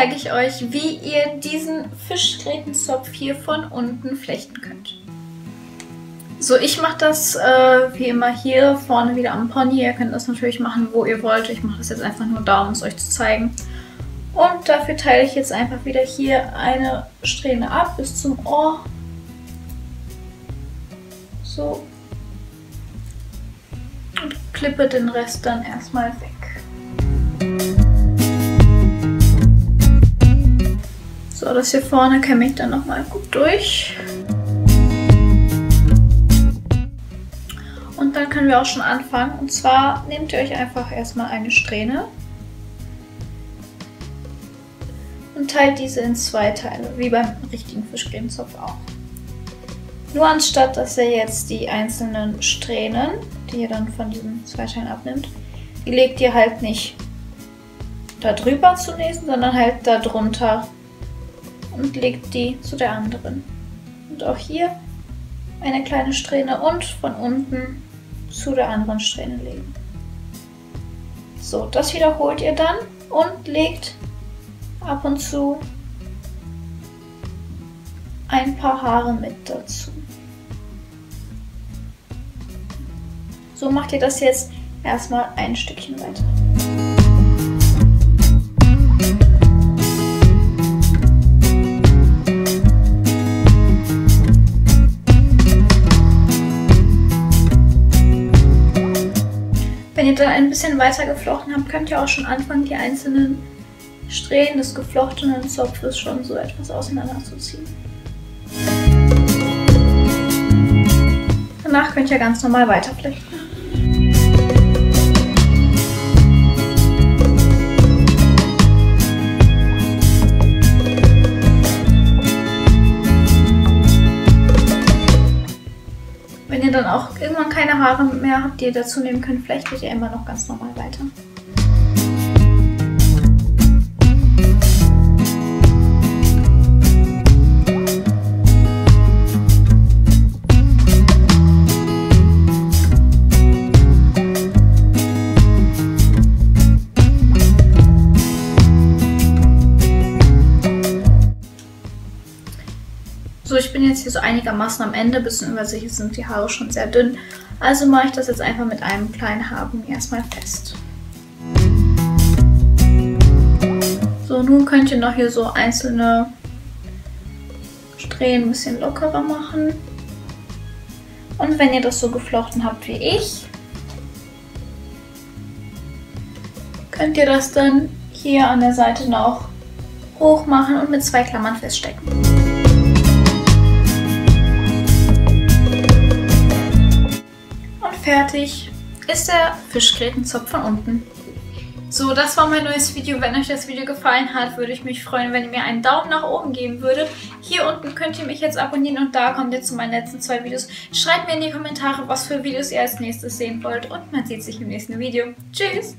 zeige ich euch, wie ihr diesen Fischgrätenzopf hier von unten flechten könnt. So, ich mache das äh, wie immer hier vorne wieder am Pony. Ihr könnt das natürlich machen, wo ihr wollt. Ich mache das jetzt einfach nur da, um es euch zu zeigen. Und dafür teile ich jetzt einfach wieder hier eine Strähne ab bis zum Ohr. So. Und klippe den Rest dann erstmal weg. So, das hier vorne kämme ich dann nochmal gut durch. Und dann können wir auch schon anfangen. Und zwar nehmt ihr euch einfach erstmal eine Strähne und teilt diese in zwei Teile, wie beim richtigen Fischcremezopf auch. Nur anstatt, dass ihr jetzt die einzelnen Strähnen, die ihr dann von diesen zwei Teilen abnimmt, die legt ihr halt nicht da drüber zunächst, sondern halt da drunter und legt die zu der anderen. Und auch hier eine kleine Strähne und von unten zu der anderen Strähne legen. So, das wiederholt ihr dann und legt ab und zu ein paar Haare mit dazu. So macht ihr das jetzt erstmal ein Stückchen weiter. Ihr dann ein bisschen weiter geflochten habt, könnt ihr auch schon anfangen, die einzelnen Strähnen des geflochtenen Zopfes schon so etwas auseinanderzuziehen. Danach könnt ihr ganz normal weiterflechten. Auch irgendwann keine Haare mehr habt, die ihr dazu nehmen könnt, flechtet ihr immer noch ganz normal weiter. Ich bin jetzt hier so einigermaßen am Ende, beziehungsweise hier sind die Haare schon sehr dünn. Also mache ich das jetzt einfach mit einem kleinen Haargummi erstmal fest. So, nun könnt ihr noch hier so einzelne Strähnen ein bisschen lockerer machen. Und wenn ihr das so geflochten habt wie ich, könnt ihr das dann hier an der Seite noch hoch machen und mit zwei Klammern feststecken. Fertig ist der Fischgrätenzopf von unten. So, das war mein neues Video. Wenn euch das Video gefallen hat, würde ich mich freuen, wenn ihr mir einen Daumen nach oben geben würdet. Hier unten könnt ihr mich jetzt abonnieren und da kommt ihr zu meinen letzten zwei Videos. Schreibt mir in die Kommentare, was für Videos ihr als nächstes sehen wollt und man sieht sich im nächsten Video. Tschüss!